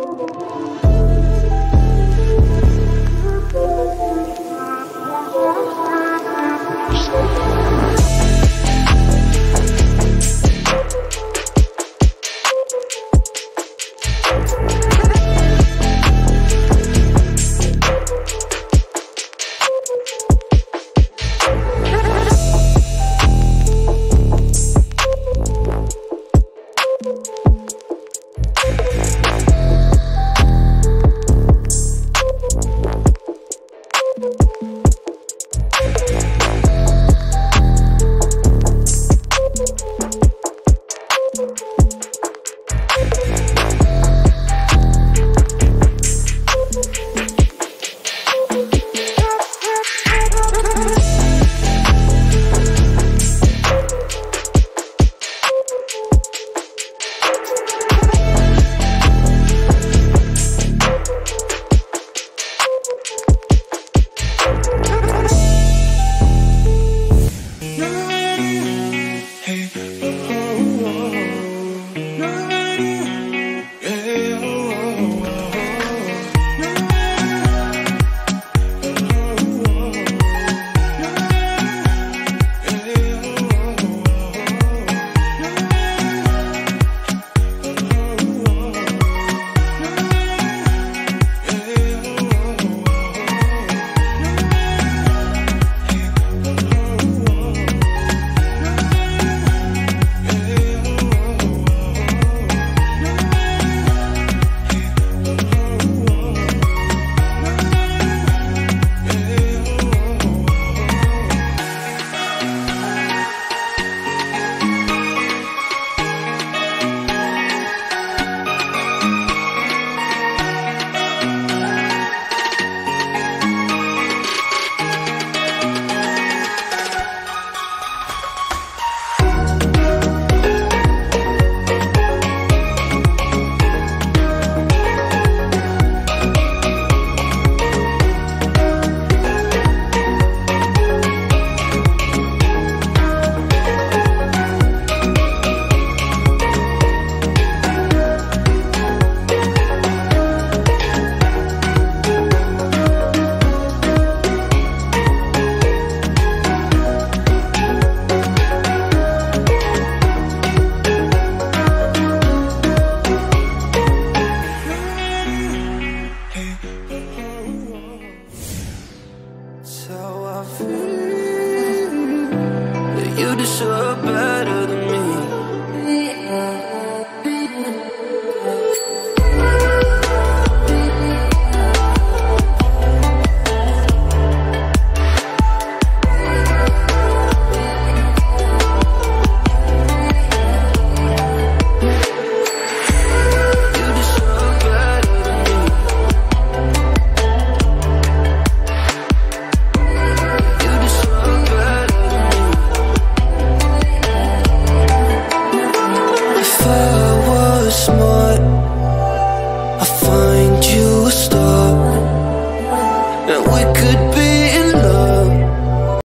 Música You could